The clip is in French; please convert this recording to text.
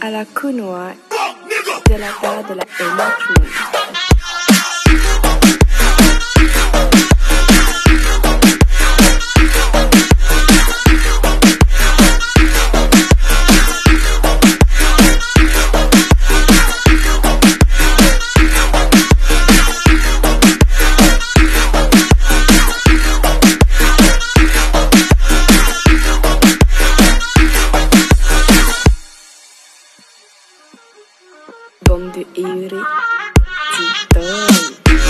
à la Konoa de la part de la Enoch Bom de Iri, Titoi.